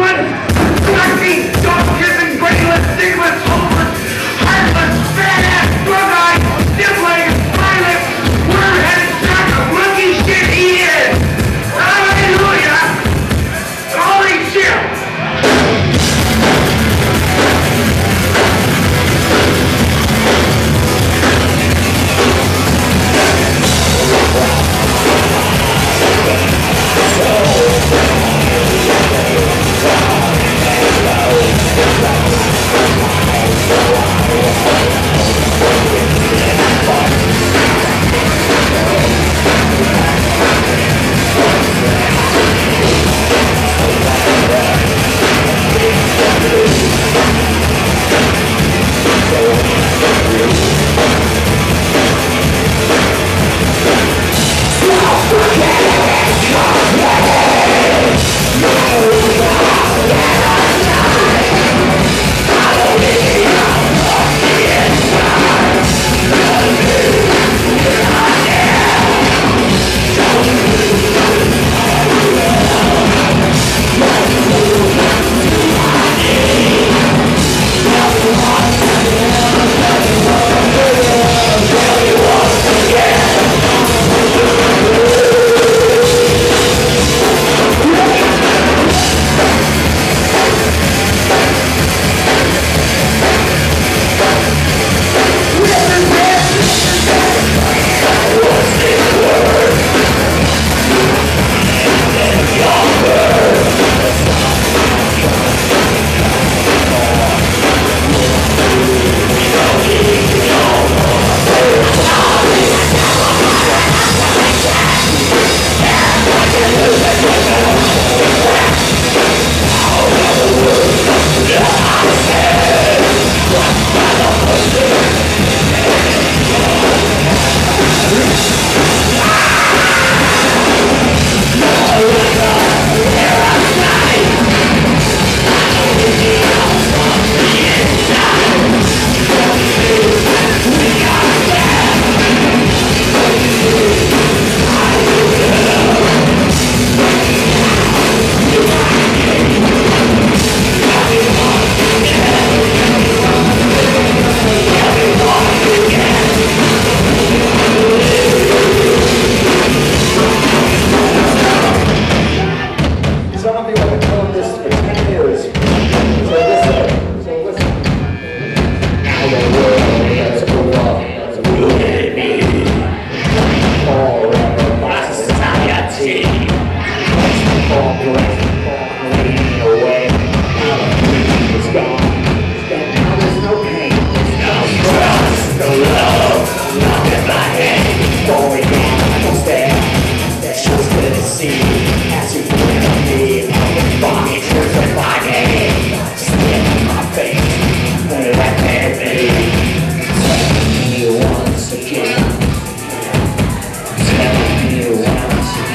one, one feet. Deus.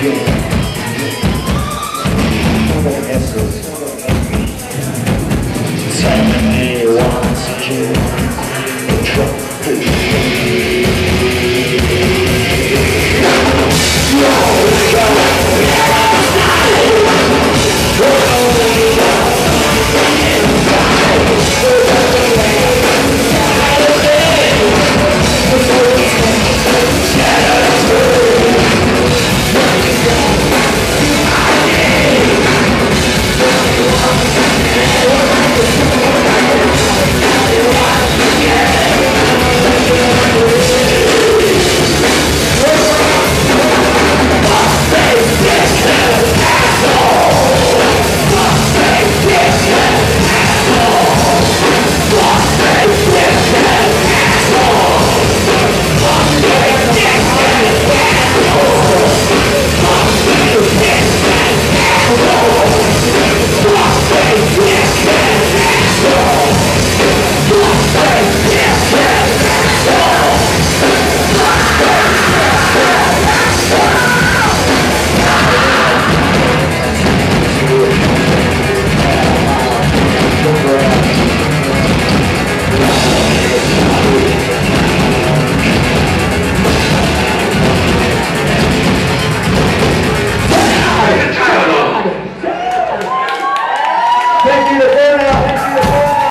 You